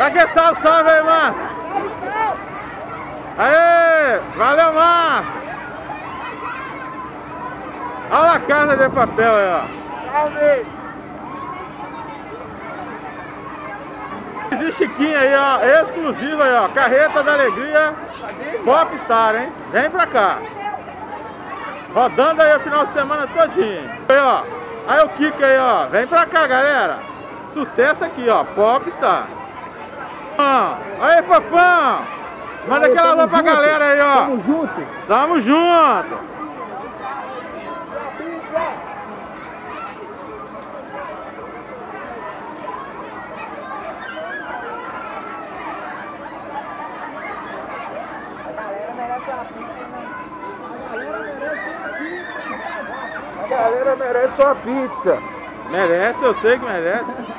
Dá aquele salve, salve aí, Márcio. Aê! Valeu, Márcio. Olha a casa de papel aí, ó. Salve! Existe Chiquinha aí, ó, exclusiva aí, ó, Carreta da Alegria Popstar, hein? Vem pra cá. Rodando aí o final de semana todinho. Aí, ó. Aí o Kiko aí, ó. Vem pra cá, galera. Sucesso aqui, ó. Popstar. Aí, Fofão. Manda aquela alô pra galera aí, ó. Tamo junto. Tamo junto. A galera merece uma pizza. Merece, eu sei que merece.